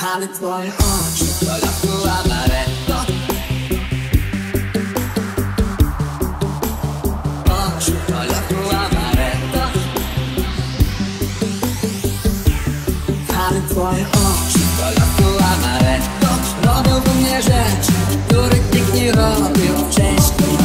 Ale twoje oczy to lasu amaretto. Oczy to lasu amaretto. Ale twoje oczy to lasu amaretto. Robią we mnie rzeczy, których nikt nie robił wcześniej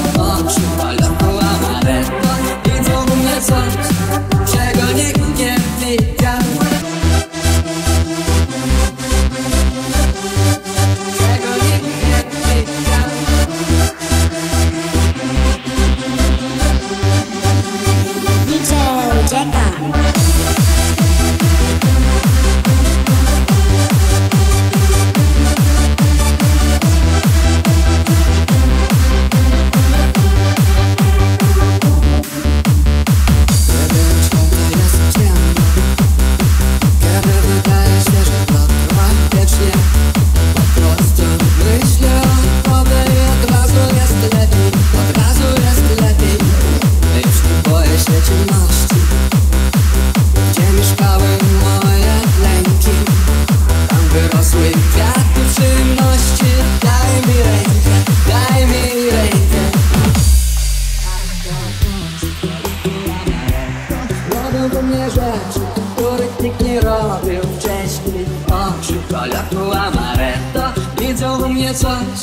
Robią we mnie rzeczy, których nikt nie robił wcześniej. Oczy koloru amaretto Widzą we mnie coś,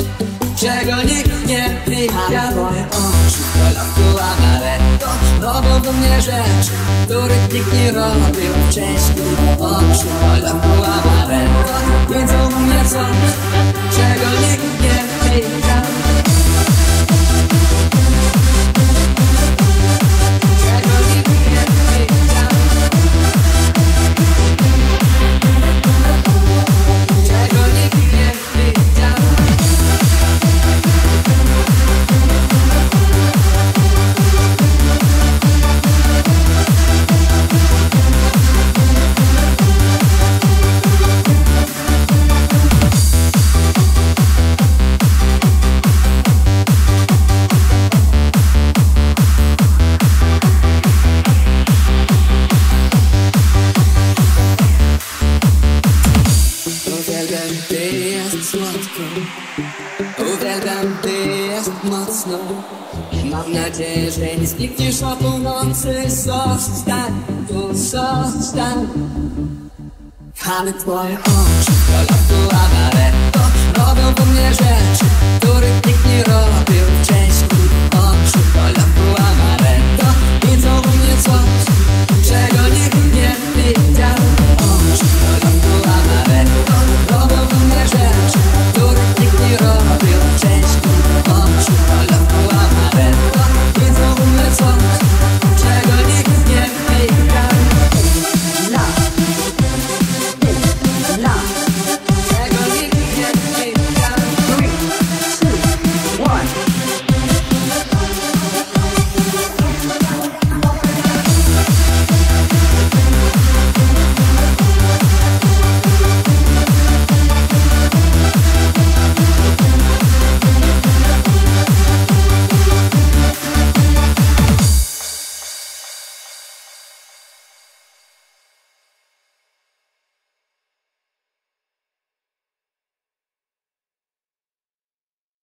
czego nikt nie widział Twoje oczy koloru amaretto Robią we mnie rzeczy, których nikt nie robił wcześniej. Oczy koloru amaretto Widzą we mnie coś, słodko Uwielbiam, gdy jest mocno. Mam nadzieję, że nie znikniesz o północy. Zostań, tu zostań Ale twoje oczy. To lasu amaretto Robią po mnie rzeczy, których nikt nie robił